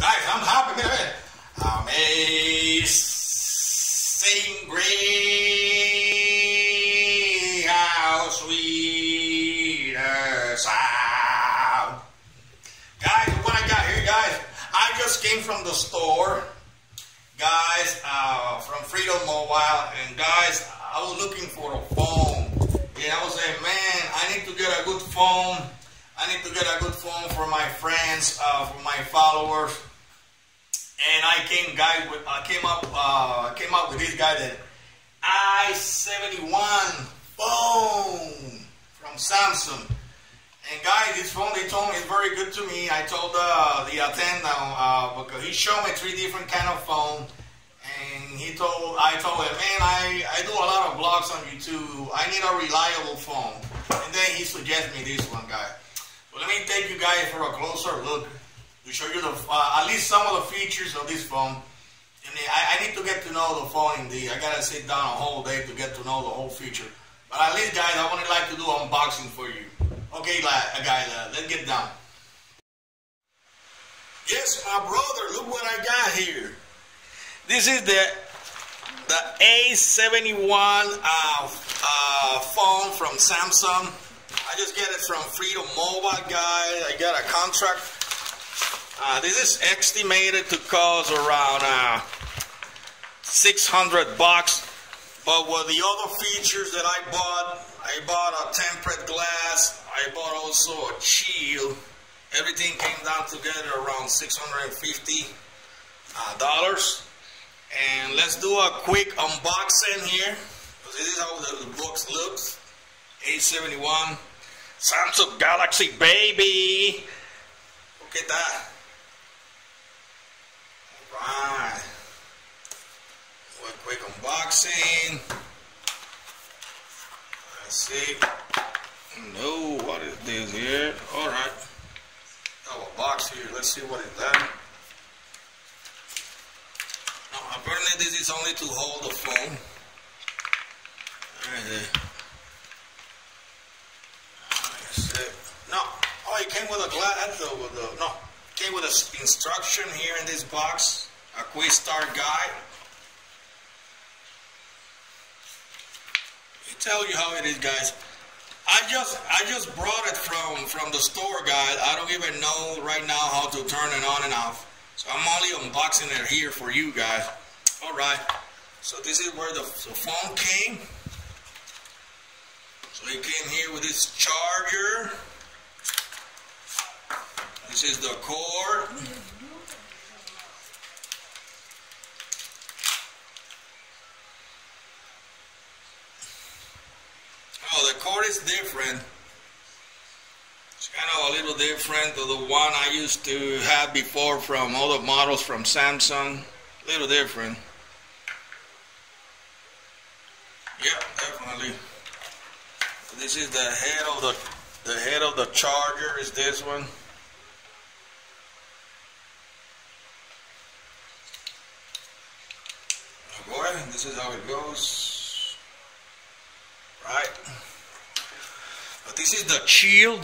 Guys, I'm happy. Mira, mira. Amazing grace, how sweet a sound. Guys, what I got here, guys, I just came from the store, guys, uh, from Freedom Mobile, and guys, I was looking for a phone. And I was saying, man, I need to get a good phone. I need to get a good phone for my friends, uh, for my followers. And I came, guys, with, I came up, uh, came up with this guy that A71 phone from Samsung. And guys, this phone they told me is very good to me. I told uh, the attendant uh, because he showed me three different kind of phone, and he told I told him, man, I, I do a lot of blogs on YouTube. I need a reliable phone. And then he suggested me this one, guy. Take you guys for a closer look to show you the uh, at least some of the features of this phone. And I, I need to get to know the phone indeed. I gotta sit down a whole day to get to know the whole feature. But at least, guys, I would like to do unboxing for you. Okay, guys, uh, let's get down. Yes, my brother, look what I got here. This is the the A71 uh, uh, phone from Samsung. I just get it from Freedom Mobile, guys. I got a contract. Uh, this is estimated to cost around uh, 600 bucks. But with the other features that I bought, I bought a tempered glass. I bought also a shield. Everything came down together around 650 uh, dollars. And let's do a quick unboxing here. This is how the, box looks. A71 Samsung Galaxy baby. Look at that. Alright. A quick unboxing. Let's see. No, what is this here? Alright. Oh, a box here. Let's see what is that. No, apparently this is only to hold the phone. Right there. No, oh, it came with a glass, with uh, the, no, came with an instruction here in this box, a quick start guide. Let me tell you how it is, guys. I just I just brought it from from the store, guys. I don't even know right now how to turn it on and off. So I'm only unboxing it here for you guys. All right. So this is where the, the phone came. So it came here with this charger. This is the cord. Oh, the cord is different. It's kind of a little different to the one I used to have before from other models from Samsung. A little different. Yeah, definitely. This is the head of the the head of the charger is this one. Boy, this is how it goes. Right. But this is the shield.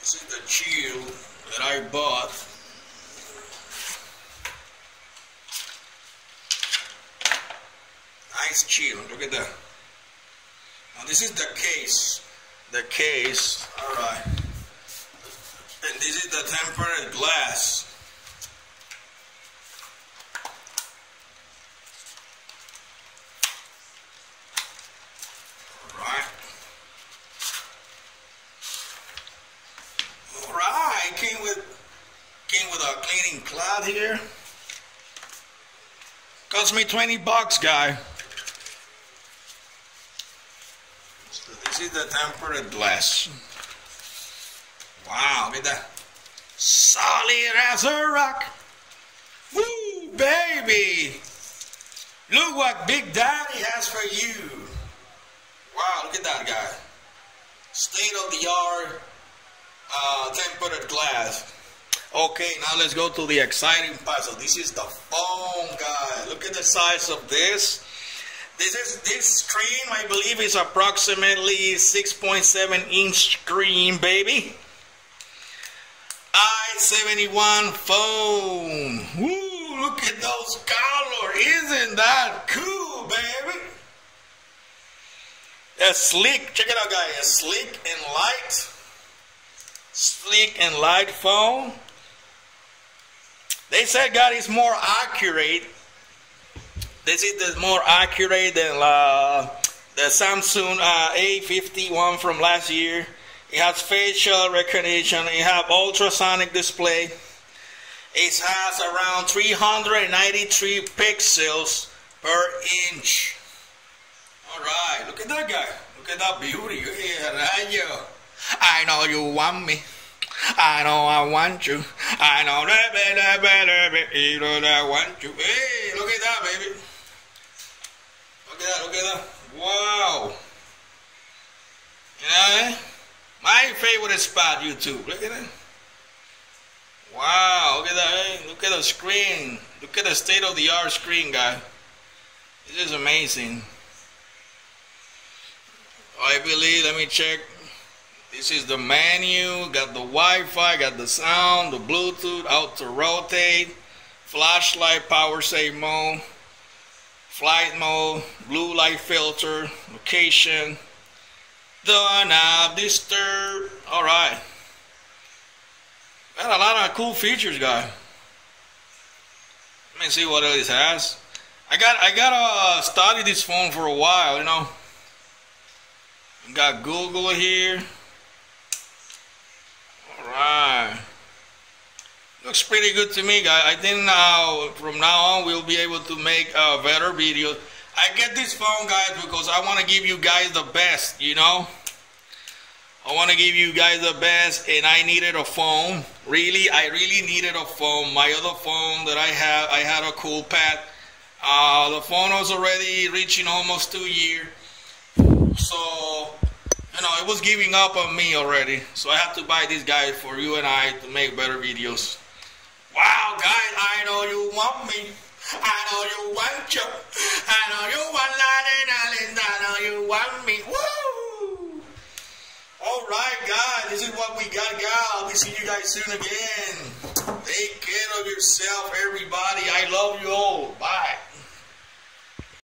This is the shield that I bought. Nice shield. Look at that. Now this is the case. The case. Alright. And this is the tempered glass. Alright. Alright. Came with came cleaning cloth here. Cost me 20 bucks, guy. So this is the tempered glass. Wow, look at that. Solid as a rock. Woo, baby. Look what Big Daddy has for you. Wow, look at that guy. State of the art uh, tempered glass. Okay, now let's go to the exciting part. So this is the phone, guys. Look at the size of this. This is this screen, I believe, is approximately 6.7 inch screen, baby. Light 71 phone. Woo, look at those colors. Isn't that cool, baby? A sleek, check it out, guys. A sleek and light, sleek and light phone. They said God is more accurate. They said it's more accurate than uh, the Samsung uh, A51 from last year. It has facial recognition. It has ultrasonic display. It has around 393 pixels per inch. All right, look at that guy. Look at that beauty. Yeah, I know you want me. I know I want you. I know that better, better, better, I want you. Hey, look at that, baby. Look at that, look at that. Wow. Yeah. My favorite spot, YouTube. Look at that. Wow, look at that. Hey, Look at the screen. Look at the state of the art screen, guy. This is amazing. Oh, I believe, let me check. This is the menu, got the Wi-Fi, got the sound, the Bluetooth, auto rotate, flashlight, power save mode, flight mode, blue light filter, location, do not disturb. All right. Got a lot of cool features, guy. Let me see what else it has. I got I gotta uh, study this phone for a while, you know. Got Google here. All right. Looks pretty good to me, guys. I think now, from now on, we'll be able to make better videos. I get this phone, guys, because I want to give you guys the best, you know? I want to give you guys the best, and I needed a phone. Really, I really needed a phone. My other phone that I have, I had a Coolpad. Uh, the phone was already reaching almost two years. So, you know, it was giving up on me already. So I have to buy this guy for you and I to make better videos. Wow, guys, I know you want me. I know you want you. I know you want Latin I know you want me. Woo! All right, guys, this is what we got, guys. I'll be seeing you guys soon again. Take care of yourself, everybody. I love you all. Bye.